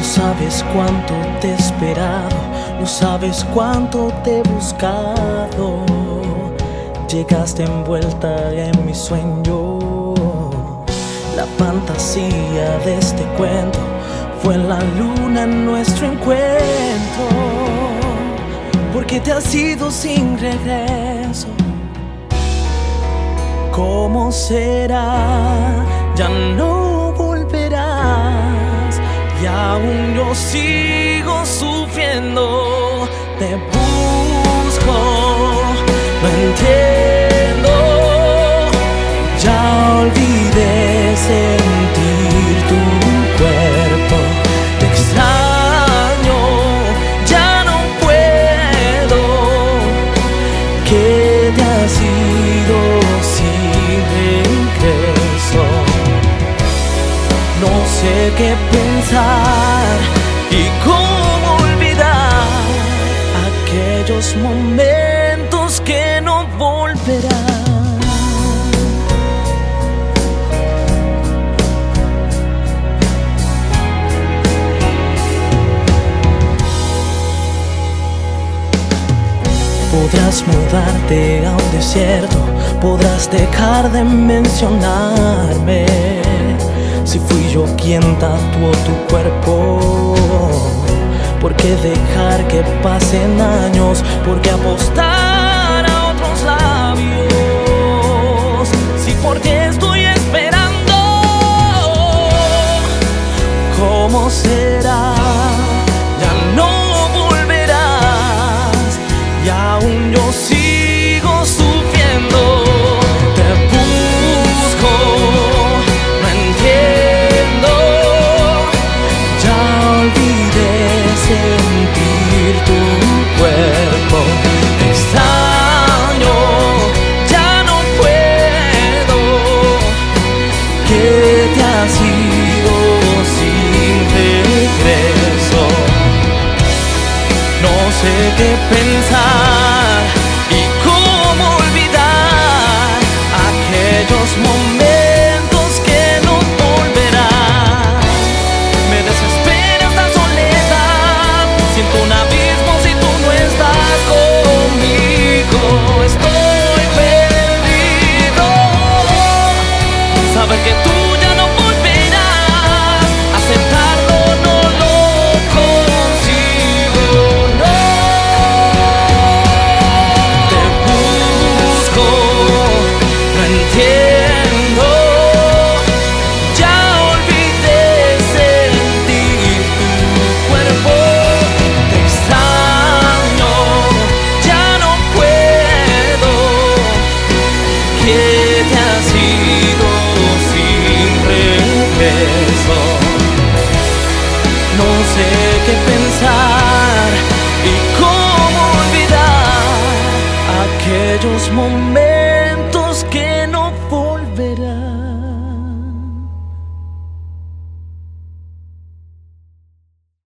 No sabes cuánto te he esperado, no sabes cuánto te he buscado. Llegaste envuelta en mi sueño. La fantasía de este cuento fue la luna en nuestro encuentro. Porque te has ido sin regreso. ¿Cómo será? Ya no aún yo sigo sufriendo. Sé qué pensar y cómo olvidar aquellos momentos que no volverán. Podrás mudarte a un desierto, podrás dejar de mencionarme. Si fui yo quien tatuó tu cuerpo, ¿por qué dejar que pasen años? ¿Por qué apostar a otros labios? Si por ti estoy esperando, ¿cómo será? Qué pensar y cómo olvidar aquellos momentos que no volverán. Me desespera esta soledad, siento un abismo si tú no estás conmigo. Estoy perdido. Saber que tú momentos